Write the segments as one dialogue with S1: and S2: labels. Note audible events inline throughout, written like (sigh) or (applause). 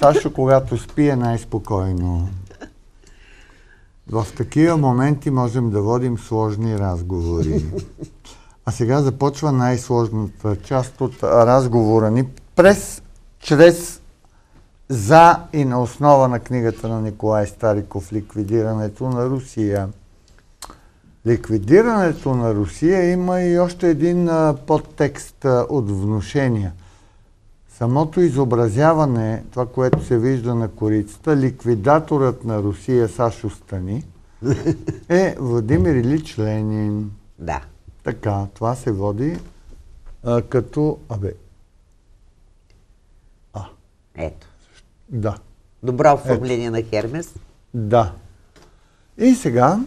S1: Сашо, когато спи е най-спокойно. В такива моменти можем да водим сложни разговори. А сега започва най-сложната част от разговора ни през, чрез, за и на основа на книгата на Николай Стариков «Ликвидирането на Русия». Ликвидирането на Русия има и още един подтекст от внушения. Самото изобразяване, това, което се вижда на корицата, ликвидаторът на Русия Сашо Стани, (laughs) е Владимир Илич Ленин.
S2: Да.
S1: Така, това се води а, като... Абе,
S2: Ето.
S1: да,
S2: Добро оформление на Хермес.
S1: да. И сега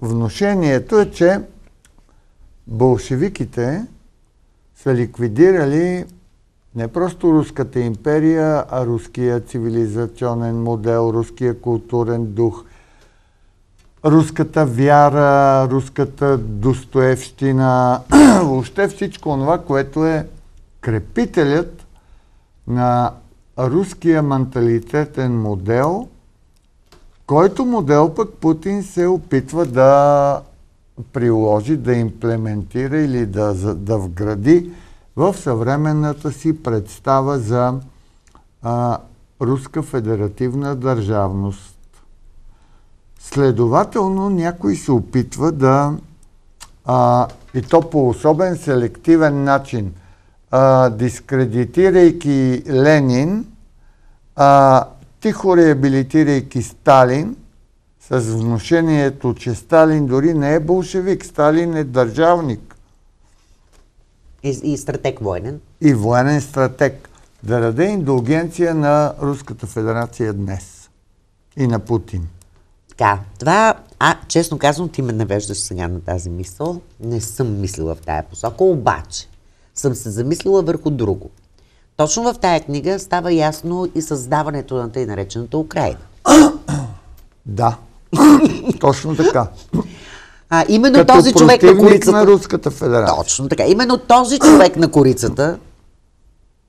S1: внушението е, че болшевиките са ликвидирали не просто руската империя, а руския цивилизационен модел, руския културен дух, руската вяра, руската достоевщина, (clears throat) въобще всичко това, което е крепителят на руския менталитетен модел, който модел пък Путин се опитва да приложи, да имплементира или да, да вгради в съвременната си представа за а, руска федеративна държавност. Следователно, някой се опитва да, а, и то по особен селективен начин, а, дискредитирайки Ленин, а, тихо реабилитирайки Сталин, с внушението, че Сталин дори не е болшевик, Сталин е държавник
S2: И, и стратег военен.
S1: и военен стратег, да даде индулгенция на Руската федерация днес и на Путин.
S2: Така, това, а, честно казвам, ти ме навеждаш сега на тази мисъл. Не съм мислила в тая посока, обаче съм се замислила върху друго. Точно в тая книга става ясно и създаването на тъй наречената Украина.
S1: Да, (coughs) точно така. (coughs)
S2: А, именно
S1: Като
S2: този човек на корицата...
S1: на Руската федерация.
S2: Точно така. Именно този човек на корицата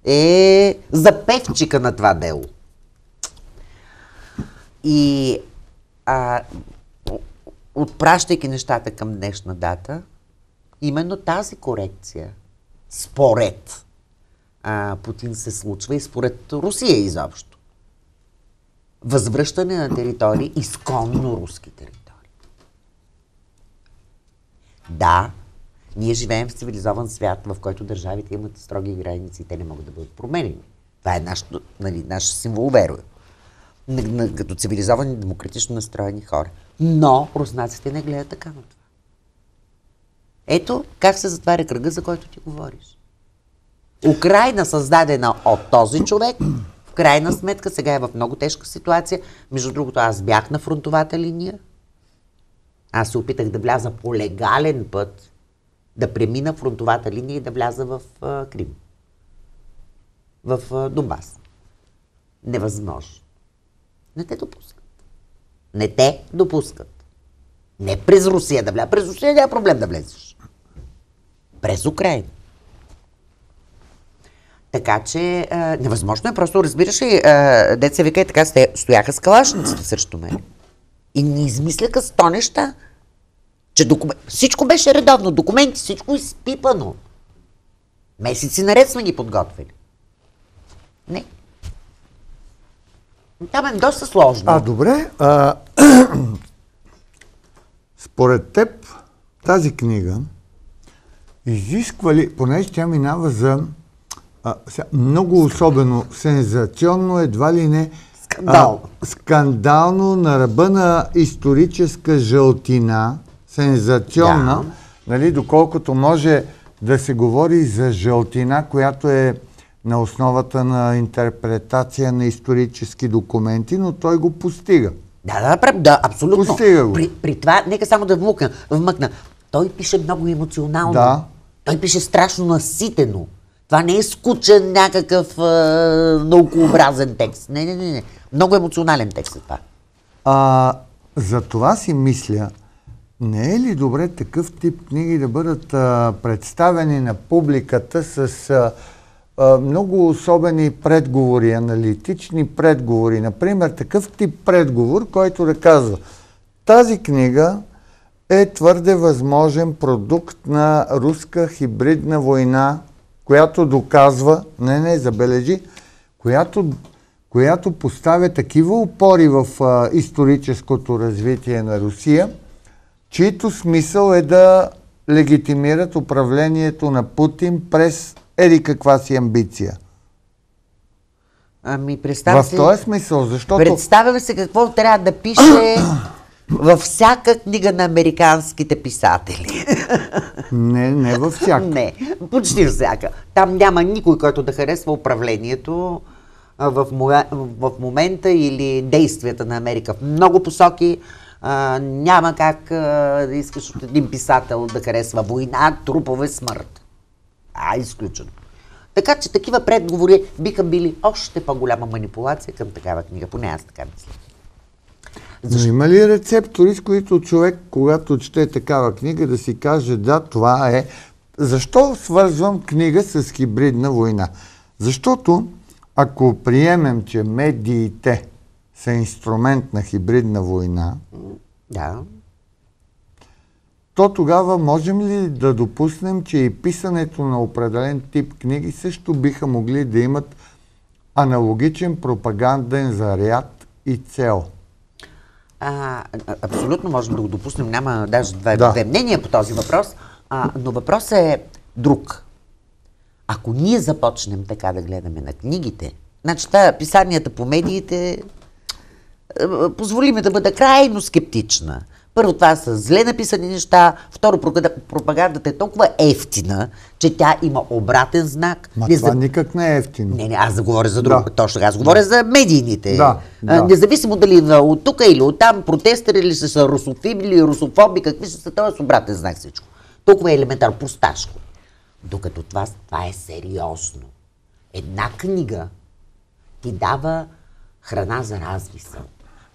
S2: е запевчика на това дело. И а, отпращайки нещата към днешна дата, именно тази корекция, според а, Путин се случва и според Русия изобщо. Възвръщане на територии, изконно руски територии. Да, ние живеем в цивилизован свят, в който държавите имат строги граници и те не могат да бъдат променени. Това е наш, нали, наш символ верою. Като цивилизовани, демократично настроени хора. Но руснаците не гледат така на това. Ето как се затваря кръга, за който ти говориш. Украина, създадена от този човек, в крайна сметка сега е в много тежка ситуация. Между другото, аз бях на фронтовата линия. Аз се опитах да вляза по легален път, да премина фронтовата линия и да вляза в а, Крим. В а, Донбас. Невъзможно. Не те допускат. Не те допускат. Не през Русия да вляза. През Русия няма проблем да влезеш. През Украина. Така че а, невъзможно е, просто разбираш ли, деца вика и така стояха с калашниците срещу мен. И ни измисляха сто неща. Че докум... всичко беше редовно, документи, всичко изпипано. Месеци наред сме ги подготвили. Не. Там е доста сложно.
S1: А, добре. А, (clears throat) според теб тази книга изисква ли, понеже тя минава за а, много особено, сензационно, едва ли не
S2: Скандал.
S1: а, скандално на ръба на историческа жълтина, сензационна,
S2: Да.
S1: нали, доколкото може да се говори за жълтина, която е на основата на интерпретация на исторически документи, но той го постига.
S2: Да, да, да, абсолютно.
S1: Постига го.
S2: При, при това, нека само да вмъкна, вмъкна. Той пише много емоционално.
S1: Да.
S2: Той пише страшно наситено. Това не е скучен някакъв е, наукообразен текст. Не, не, не, не. Много емоционален текст е това.
S1: А, за това си мисля, не е ли добре такъв тип книги да бъдат а, представени на публиката с а, а, много особени предговори, аналитични предговори. Например, такъв тип предговор, който да казва тази книга е твърде възможен продукт на руска хибридна война, която доказва, не, не, забележи, която, която поставя такива опори в а, историческото развитие на Русия, чието смисъл е да легитимират управлението на Путин през еди каква си амбиция.
S2: Ами, представя
S1: В този смисъл, защото...
S2: Представяме се какво трябва да пише във всяка книга на американските писатели.
S1: Не, не във всяка.
S2: Не, почти всяка. Там няма никой, който да харесва управлението в, моя, в момента или действията на Америка в много посоки. А, няма как а, да искаш от един писател да харесва война, трупове, смърт. А, изключено. Така че такива предговори биха били още по-голяма манипулация към такава книга. Поне аз така мисля.
S1: Но има ли рецептори, с които човек, когато чете такава книга, да си каже, да, това е... Защо свързвам книга с хибридна война? Защото, ако приемем, че медиите са инструмент на хибридна война,
S2: Да.
S1: то тогава можем ли да допуснем, че и писането на определен тип книги също биха могли да имат аналогичен пропаганден заряд и цел?
S2: А, абсолютно можем да го допуснем. Няма даже две,
S1: Да.
S2: две мнения по този въпрос. А, но въпросът е друг. Ако ние започнем така да гледаме на книгите, значи тая писанията по медиите, позволи ми да бъда крайно скептична. Първо, това са зле написани неща. Второ, пропаганда- пропагандата е толкова ефтина, че тя има обратен знак.
S1: Ма
S2: Не
S1: това никак не е ефтино.
S2: не, не, аз да говоря за друго.
S1: Да.
S2: Точно. Аз говоря за медийните.
S1: Да, да.
S2: Независимо дали от тук или от там, протестъри ли са, русофиби или русофоби, какви ще са, това е с обратен знак всичко. Толкова е елементарно, просташко. Докато това, това е сериозно. Една книга ти дава храна за размисъл.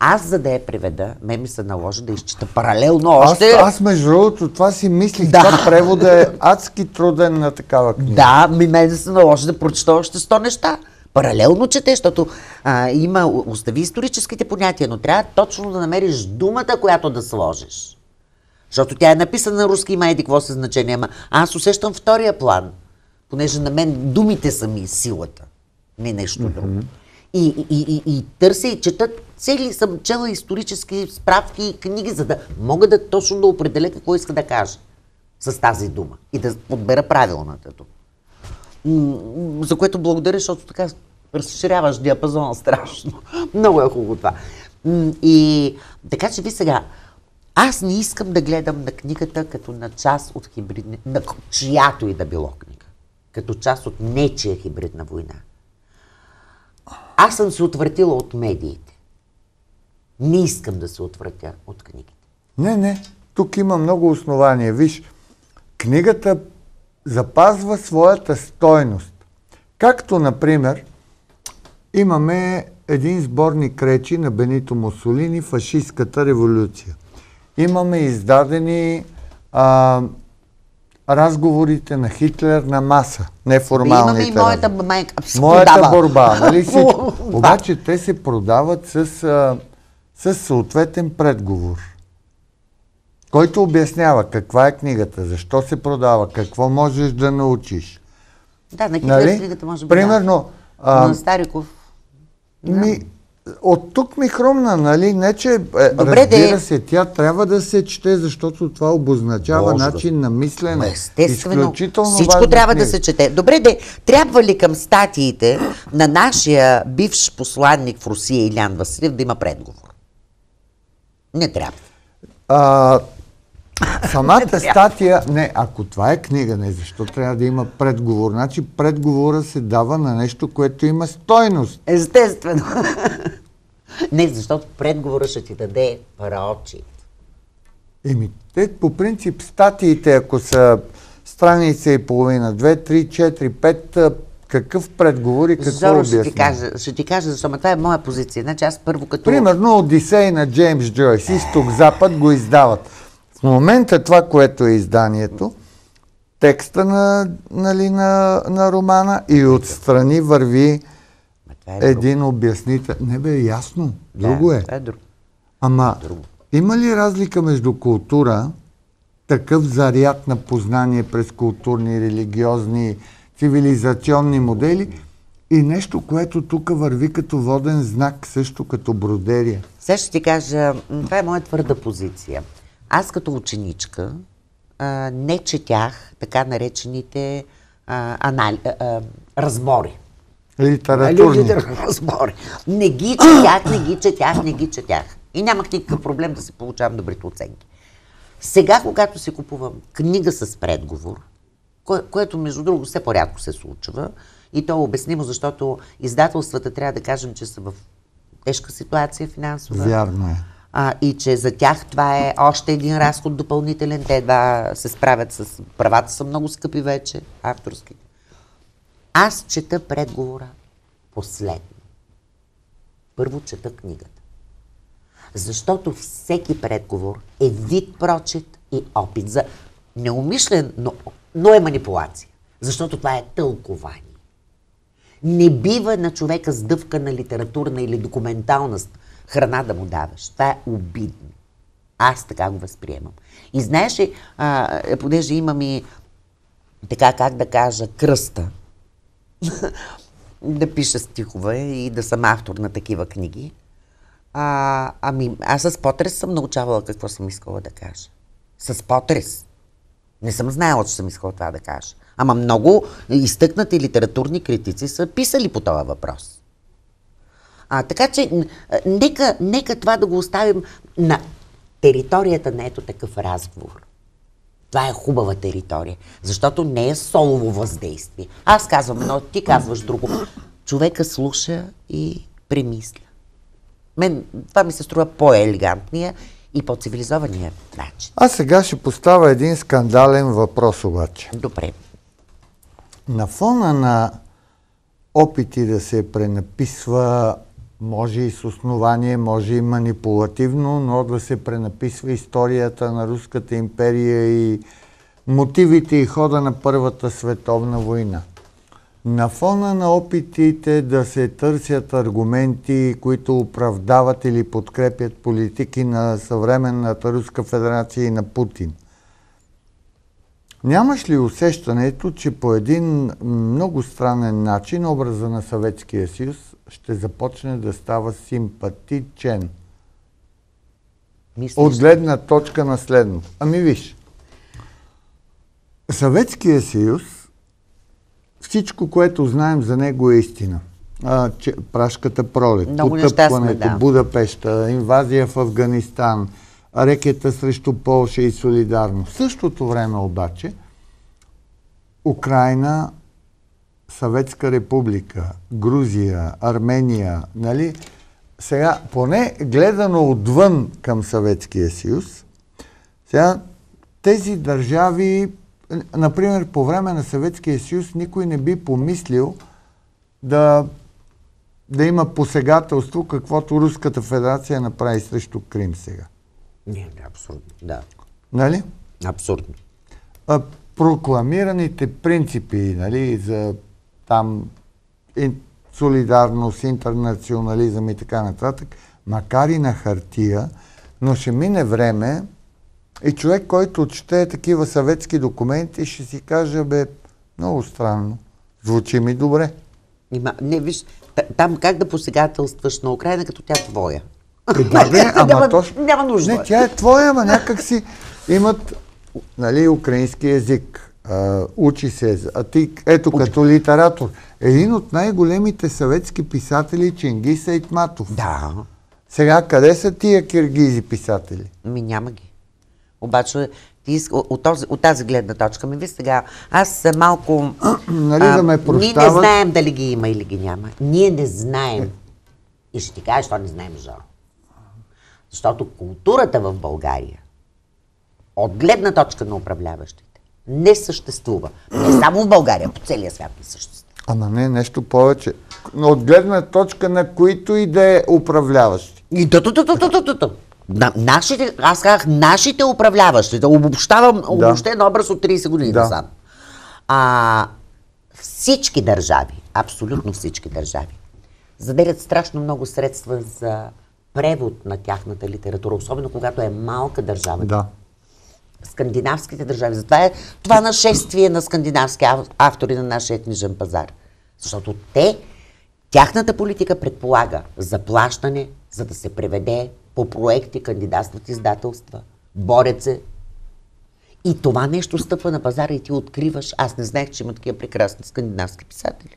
S2: Аз, за да я преведа, ме ми се наложи да изчита паралелно
S1: Аз,
S2: още.
S1: аз между другото това си мислих,
S2: Да.
S1: това превода е адски труден на такава книга.
S2: Да, ми мен се наложи да прочета още 100 неща. Паралелно чете, защото а, има, остави историческите понятия, но трябва точно да намериш думата, която да сложиш. Защото тя е написана на руски, има еди какво се значение, ама аз усещам втория план, понеже на мен думите са ми силата, не нещо друго. И, и, и, и търся и чета, цели съм чела исторически справки и книги, за да мога да точно да определя какво иска да кажа с тази дума и да подбера правилната дума. За което благодаря, защото така разширяваш диапазона страшно. (laughs) Много е хубаво това. И така че ви сега, аз не искам да гледам на книгата като на част от хибридна, на чиято и да било книга. Като част от нечия хибридна война. Аз съм се отвратила от медиите. Не искам да се отвратя от книгите.
S1: Не, не. Тук има много основания. Виж, книгата запазва своята стойност. Както, например, имаме един сборник речи на Бенито Мусолини «Фашистската революция». Имаме издадени а, разговорите на Хитлер на маса, неформалните
S2: Имаме и моята майка.
S1: Моята борба, нали. (laughs) Обаче те се продават с, с съответен предговор, който обяснява каква е книгата, защо се продава, какво можеш да научиш.
S2: Да, на Хитлер
S1: Нали?
S2: книгата може би
S1: Примерно,
S2: да.
S1: а,
S2: На Стариков.
S1: Ми, от тук ми хрумна, нали? Не, че е,
S2: Добре, де.
S1: разбира се, тя трябва да се чете, защото това обозначава
S2: Боже,
S1: начин на мислене.
S2: Естествено, всичко трябва да
S1: книга.
S2: се чете. Добре, де, трябва ли към статиите на нашия бивш посланник в Русия Илян Василев да има предговор? Не трябва.
S1: А, самата (laughs) статия, не, ако това е книга, не, защо трябва да има предговор? Значи предговора се дава на нещо, което има стойност.
S2: Естествено. (laughs) Не, защото предговора ще ти даде прочит.
S1: Еми, те по принцип статиите, ако са страница и половина, две, три, четири, пет, какъв предговор и какво
S2: Зоро ще ти, кажа, ще ти кажа, защо, ма това е моя позиция. Значи аз първо като...
S1: Примерно Одисей на Джеймс Джойс, изток-запад го издават. В момента това, което е изданието, текста на, нали, на, на романа и отстрани върви
S2: е
S1: един обяснител. Не бе, ясно. Друго
S2: да,
S1: е.
S2: Е друго.
S1: Ама
S2: Друго.
S1: има ли разлика между култура, такъв заряд на познание през културни, религиозни, цивилизационни модели и нещо, което тук върви като воден знак, също като бродерия?
S2: Сега ще ти кажа, това е моя твърда позиция. Аз като ученичка а, не четях така наречените а, анали, а, разбори.
S1: Литературни.
S2: Нали, (laughs) разбори. Не ги четях, не ги четях, не ги четях. И нямах никакъв проблем да се получавам добрите оценки. Сега, когато си купувам книга с предговор, кое, което между другото все по-рядко се случва, и то е обяснимо, защото издателствата трябва да кажем, че са в тежка ситуация финансова.
S1: Вярно е.
S2: А, и че за тях това е още един разход допълнителен. Те едва се справят с... Правата са много скъпи вече, авторски. Аз чета предговора последно. Първо чета книгата. Защото всеки предговор е вид прочит и опит за неумишлен, но, но е манипулация. Защото това е тълкование. Не бива на човека с дъвка на литературна или документална с- храна да му даваш. Това е обидно. Аз така го възприемам. И знаеш ли, а, е, понеже имам и така, как да кажа, кръста, (laughs) да пиша стихове и да съм автор на такива книги, а, ами аз с потрес съм научавала какво съм искала да кажа. С потрес. Не съм знаела, че съм искала това да кажа. Ама много изтъкнати литературни критици са писали по този въпрос. А, така че, а, нека, нека това да го оставим на територията на ето такъв разговор. Това е хубава територия, защото не е солово въздействие. Аз казвам едно, ти казваш друго. Човека слуша и премисля. Мен това ми се струва по-елегантния и по-цивилизования начин.
S1: Аз сега ще поставя един скандален въпрос обаче.
S2: Добре.
S1: На фона на опити да се пренаписва, може и с основание, може и манипулативно, но да се пренаписва историята на Руската империя и мотивите и хода на Първата световна война. На фона на опитите да се търсят аргументи, които оправдават или подкрепят политики на съвременната Руска федерация и на Путин, Нямаш ли усещането, че по един много странен начин образа на Съветския съюз ще започне да става симпатичен?
S2: Мислиш,
S1: От гледна точка на следното. Ами виж, Съветския съюз, всичко, което знаем за него е истина. А, че, прашката пролет,
S2: Много
S1: потъпкването,
S2: да.
S1: Будапешта, инвазия в Афганистан, рекета срещу Полша и солидарност. В същото време обаче, Украина, Съветска република, Грузия, Армения, нали? Сега, поне гледано отвън към Съветския съюз, сега тези държави, например, по време на Съветския съюз, никой не би помислил да, да има посегателство, каквото Руската федерация направи срещу Крим сега.
S2: Не, абсурдно. Да.
S1: Нали?
S2: Абсурдно.
S1: а, прокламираните принципи нали, за там солидарност, интернационализъм и така нататък, макар и на хартия, но ще мине време и човек, който чете такива съветски документи, ще си каже, бе, много странно, звучи ми добре.
S2: Има, не, виж, там как да посегателстваш на Украина, като тя твоя.
S1: Е, да, бе, (laughs) ама
S2: няма,
S1: точно.
S2: няма нужда.
S1: Не, тя е твоя, ама някак си имат нали, украински език. А, учи се. А ти, ето, като литератор. Един от най-големите съветски писатели, Чингис Айтматов.
S2: Да.
S1: Сега, къде са тия киргизи писатели?
S2: Ми няма ги. Обаче, ти от, този, от тази гледна точка, ми ви сега, аз малко... (clears throat)
S1: Нали, да ме
S2: Ние не
S1: прощават.
S2: знаем дали ги има или ги няма. Ние не знаем. И ще ти кажа, що не знаем, Жоро. Защото културата в България, от гледна точка на управляващите, не съществува. Не само в България, по целия свят не съществува.
S1: Ама не, нещо повече. Но от гледна точка на които и да е управляващи.
S2: И ту, ту, ту, ту, ту, ту. На, нашите, аз казах нашите управляващи, да обобщавам обобщен образ от 30 години
S1: Да.
S2: насам. А всички държави, абсолютно всички държави, заделят страшно много средства за превод на тяхната литература, особено когато е малка държава.
S1: Да.
S2: Скандинавските държави. Затова е това нашествие на скандинавски автори на нашия книжен пазар. Защото те, тяхната политика предполага заплащане, за да се преведе по проекти, кандидатстват издателства, борят се. И това нещо стъпва на пазара и ти откриваш. Аз не знаех, че има такива прекрасни скандинавски писатели.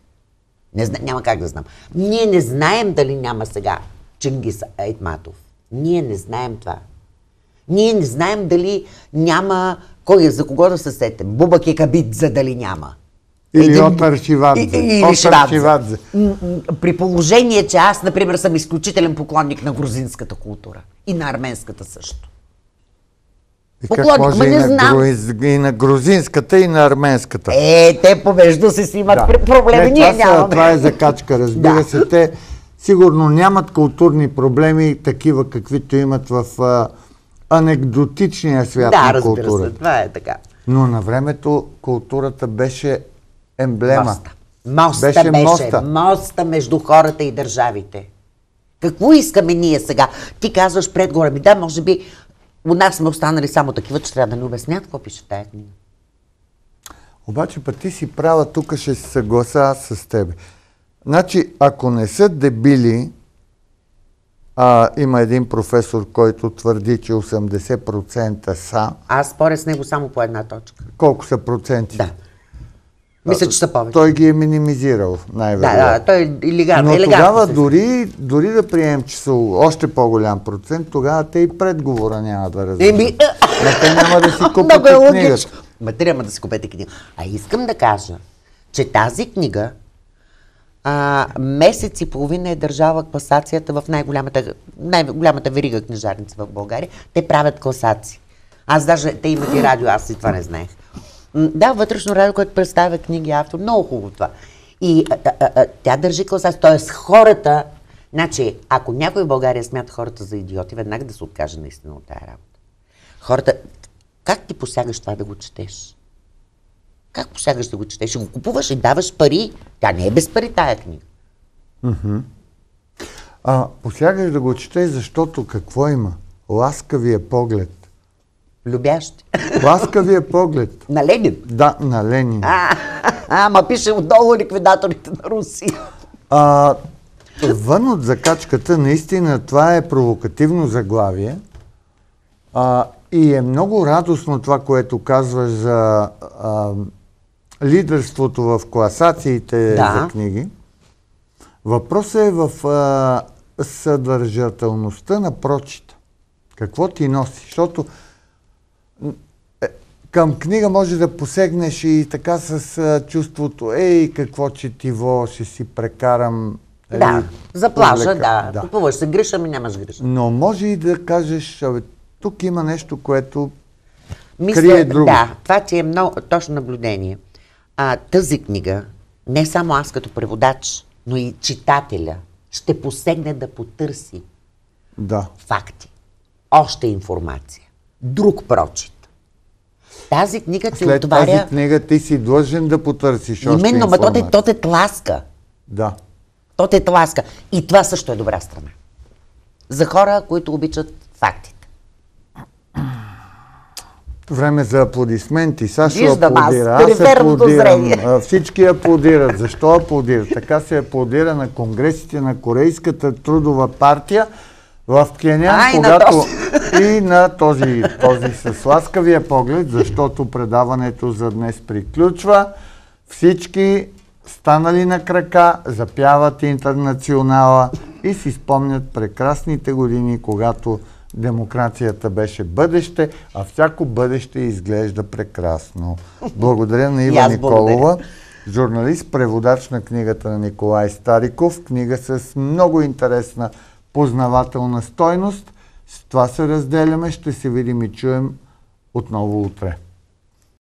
S2: Не зна, няма как да знам. Ние не знаем дали няма сега Чингис Айтматов. Ние не знаем това. Ние не знаем дали няма кой е, за кого да се сете. Буба за дали няма.
S1: Или Един... Отър Шивадзе. Или
S2: Шивадзе. При положение, че аз, например, съм изключителен поклонник на грузинската култура. И на арменската също.
S1: И как може и на, знам. Груз... и на грузинската, и на арменската?
S2: Е, те помежду си си имат да. проблеми,
S1: не, ние това нямаме. Са, това е закачка, разбира (laughs) да. се. Те сигурно нямат културни проблеми, такива каквито имат в а, анекдотичния свят
S2: да,
S1: на културата. Да,
S2: разбира се, това е така.
S1: Но на времето културата беше емблема.
S2: Моста. Моста беше, беше моста. моста между хората и държавите. Какво искаме ние сега? Ти казваш предгоре ми, да, може би у нас сме останали само такива, че трябва да ни обяснят какво пише тая книга.
S1: Обаче път ти си права, тук ще се съгласа аз с тебе. Значи, ако не са дебили, а, има един професор, който твърди, че 80% са.
S2: Аз споря с него само по една точка.
S1: Колко са проценти?
S2: Да. Мисля, че са повече.
S1: Той ги е минимизирал, най-вероятно.
S2: Да, да, той е илегално.
S1: Но тогава дори, дори да приемем, че са още по-голям процент, тогава те и предговора няма да разберат. Еми... Но те няма да си (laughs) купят е книгата.
S2: Ма няма да си купете книга. А искам да кажа, че тази книга а, месец и половина е държала класацията в най-голямата, най-голямата верига книжарница в България. Те правят класации. Аз даже, те имат и радио, аз и това не знаех. Да, вътрешно радио, което представя книги, автор, много хубаво това. И а, а, а, тя държи класация, т.е. хората, значи, ако някой в България смята хората за идиоти, веднага да се откаже наистина от тази работа. Хората, как ти посягаш това да го четеш? Как посягаш да го четеш? Ще го купуваш и даваш пари. Тя не е без пари тая книга.
S1: Mm-hmm. А, посягаш да го четеш, защото какво има? Ласкавия поглед.
S2: Любящи.
S1: Ласкавия поглед. (laughs)
S2: На Ленин?
S1: Да, на Ленин.
S2: А, (laughs) ама пише отдолу ликвидаторите на Русия.
S1: А, вън от закачката, наистина това е провокативно заглавие. А, и е много радостно това, което казваш за а, лидерството в класациите да. за книги. Въпросът е в а, съдържателността на прочита. Какво ти носи? Защото е, към книга може да посегнеш и така с а, чувството, ей, какво четиво, ще си прекарам.
S2: Нали, да, за плажа, да. да. Купуваш се гриша, ми нямаш гриша.
S1: Но може и да кажеш, тук има нещо, което Мисля, крие друго.
S2: Да, това ти е много точно наблюдение. А, тази книга, не само аз като преводач, но и читателя, ще посегне да потърси
S1: да.
S2: факти, още информация, друг прочит. Тази книга ти
S1: След
S2: отваря...
S1: тази книга ти си длъжен да потърсиш
S2: Именно,
S1: още.
S2: Именно, но то те, то те тласка.
S1: Да.
S2: То те тласка. И това също е добра страна. За хора, които обичат факти.
S1: Време за аплодисменти. Сашо Виждам аплодира. Аз, аз аплодирам. Всички аплодират. Защо аплодират? Така се аплодира на конгресите на Корейската трудова партия в Кенян, Ай, когато на (laughs) и на този, този с ласкавия поглед, защото предаването за днес приключва. Всички станали на крака, запяват интернационала и си спомнят прекрасните години, когато демокрацията беше бъдеще, а всяко бъдеще изглежда прекрасно. Благодаря на Ива Николова, журналист, преводач на книгата на Николай Стариков, книга с много интересна познавателна стойност. С това се разделяме, ще се видим и чуем отново утре.